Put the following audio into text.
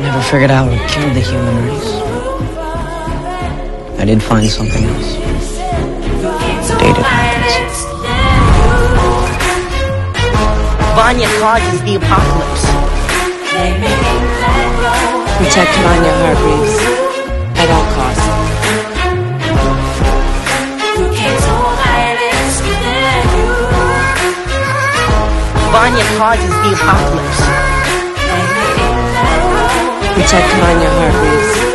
I never figured out what killed the human race. I did find something else. Dated methods. Vanya causes the apocalypse. Protect Vanya Hargreeves at all costs. Vanya causes the apocalypse. Protect all costs.